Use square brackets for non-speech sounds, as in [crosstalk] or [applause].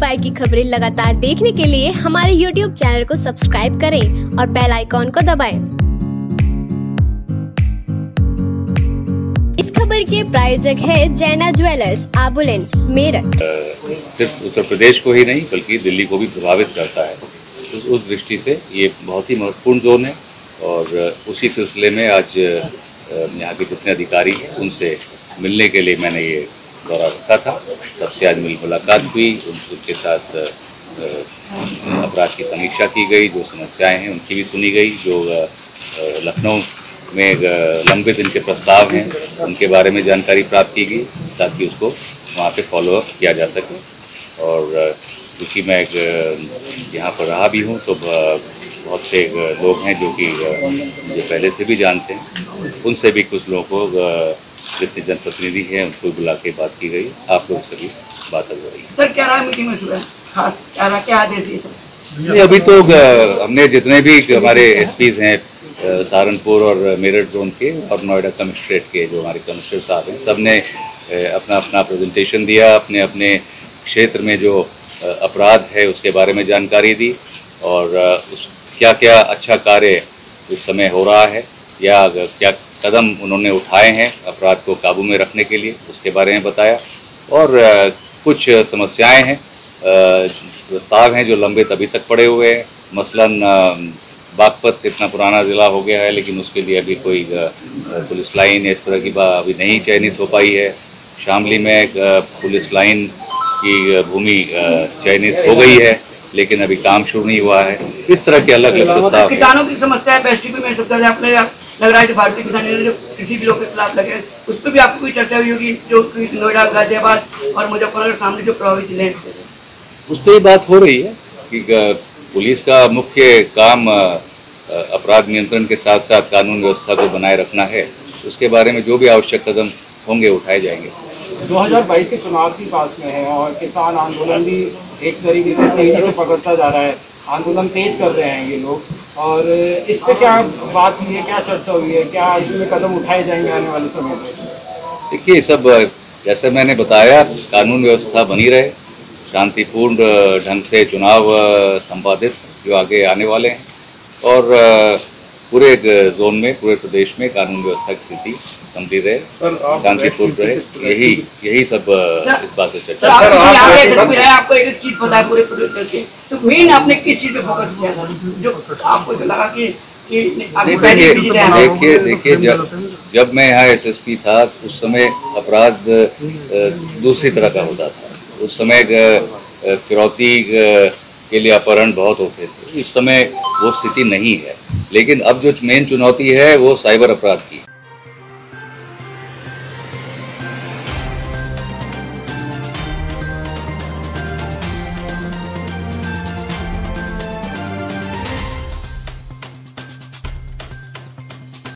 Inspire की खबरें लगातार देखने के लिए हमारे यूट्यूब चैनल को सब्सक्राइब करें और बेल आइकॉन को दबाएँ। इस खबर के प्रायोजक है जैना ज्वेलर्स, आबुलेन, मेरठ सिर्फ़ उत्तर प्रदेश को ही नहीं, बल्कि दिल्ली को भी प्रभावित करता है उस उस दृष्टि से ये बहुत ही महत्वपूर्ण जोन है और उसी सिलसिले में आज यहाँ के जितने अधिकारी हैं, उनसे मिलने के लिए मैंने ये दौरा रखा था। सबसे आज मेरी मुलाकात हुई उनके साथ अपराध की समीक्षा की गई, जो समस्याएँ हैं उनकी भी सुनी गई, जो लखनऊ में लंबित इनके प्रस्ताव हैं, उनके बारे में जानकारी प्राप्त की गई, ताकि उसको वहाँ पे फॉलो अप किया जा सके। और क्योंकि मैं एक यहाँ पर रहा भी हूँ तो बहुत से लोग हैं जो कि मुझे पहले से भी जानते हैं, उनसे भी कुछ लोगों को जितने जनप्रतिनिधि हैं उनको बुला के बात की गई। आप लोग से भी बात हो रही सर क्या रहा मीटिंग में सुबह? खास क्या रहा क्या आदेश दिए सर? अभी तो हमने जितने भी हमारे [laughs] एस हैं सहारनपुर और मेरठ जोन के और नोएडा कमिश्नरेट के जो हमारे कमिश्नर साहब हैं सबने अपना अपना प्रेजेंटेशन दिया अपने अपने क्षेत्र में जो अपराध है उसके बारे में जानकारी दी और उस क्या क्या अच्छा कार्य इस समय हो रहा है या क्या कदम उन्होंने उठाए हैं अपराध को काबू में रखने के लिए, उसके बारे में बताया। और कुछ समस्याएँ हैं प्रस्ताव हैं जो लंबित अभी तक पड़े हुए हैं। मसलन बागपत इतना पुराना ज़िला हो गया है, लेकिन उसके लिए अभी कोई पुलिस लाइन इस तरह की बात अभी नहीं चयनित हो पाई है। शामली में पुलिस लाइन की भूमि चयनित हो गई है, लेकिन अभी काम शुरू नहीं हुआ है। इस तरह के अलग अलग प्रस्ताव किसानों की समस्या है लग रहा है भारतीय किसान यूनियन किसी भी लोग के खिलाफ लगे उस पर भी आपकी कोई चर्चा हुई होगी जो नोएडा गाजियाबाद और मुजफ्फरनगर सामने जो प्रभावित ज़िले हैं? उस पर बात हो रही है कि पुलिस का मुख्य काम अपराध नियंत्रण के साथ साथ कानून व्यवस्था को बनाए रखना है। उसके बारे में जो भी आवश्यक कदम होंगे उठाए जाएँगे। 2022 के चुनाव की पास में है और किसान आंदोलन भी एक तरीके से तेज़ी से पकड़ता जा रहा है। आंदोलन तेज कर रहे हैं ये लोग। और इस पर क्या बात हुई है, क्या चर्चा हुई है, क्या इसमें कदम उठाए जाएँगे आने वाले समय में देखिए सब, जैसे मैंने बताया, कानून व्यवस्था बनी रहे, शांतिपूर्ण ढंग से चुनाव संपादित जो आगे आने वाले हैं। और पूरे जोन में, पूरे प्रदेश में कानून व्यवस्था की स्थिति समझी रहे शांतिपूर्ण रहे यही यही सब इस बात से चर्चा आपको एक चीज़ पता है पूरे प्रदेश तो मेन आपने किस चीज़ पे फोकस किया था? जो आपको लगा कि देखिए देखिए जब जब मैं यहाँ एसएसपी था उस समय अपराध दूसरी तरह का होता था। उस समय फिरौती के लिए अपहरण बहुत होते थे। इस समय वो स्थिति नहीं है। लेकिन अब जो मेन चुनौती है वो साइबर अपराध की